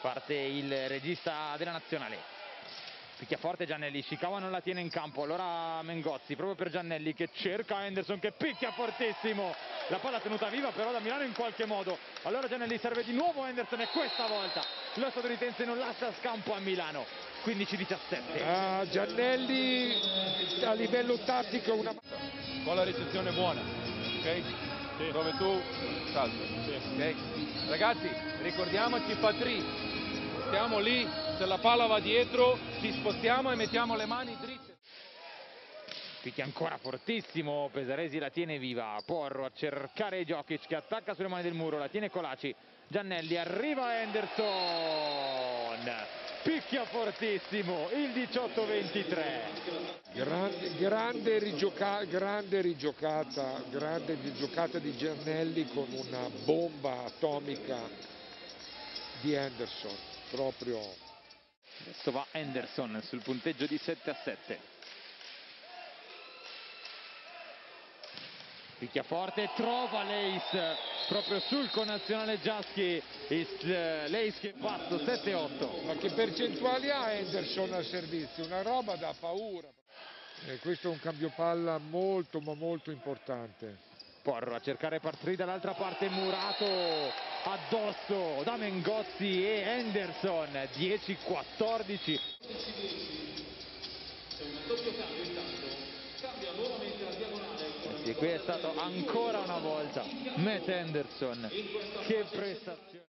Parte il regista della nazionale. Picchia forte Giannelli, Shikawa non la tiene in campo, allora Mengozzi proprio per Giannelli che cerca Henderson che picchia fortissimo. La palla tenuta viva però da Milano in qualche modo. Allora Giannelli serve di nuovo Henderson e questa volta lo statunitense non lascia scampo a Milano. 15-17. Ah, Giannelli a livello tattico una... Con la ricezione buona, ok? Dove tu salti. ok? Ragazzi, ricordiamoci Patri, stiamo lì, se la palla va dietro ci spostiamo e mettiamo le mani dritte. Picchia ancora fortissimo, Pesaresi la tiene viva, Porro a cercare Jokic che attacca sulle mani del muro, la tiene Colaci, Giannelli, arriva Henderson, picchia fortissimo, il 18-23. Grande, grande, rigioca, grande rigiocata, grande rigiocata di Giannelli con una bomba atomica di Henderson, proprio Adesso va Henderson sul punteggio di 7 a 7. Picchia forte, trova Leis proprio sul connazionale Giaschi, Leis che passa 7-8. Ma che percentuali ha Henderson al servizio? Una roba da paura. E questo è un cambio palla molto ma molto importante. Porro a cercare Partri dall'altra parte Murato addosso da Mengozzi e Henderson 10-14 e qui è stato ancora una volta Matt Henderson che prestazione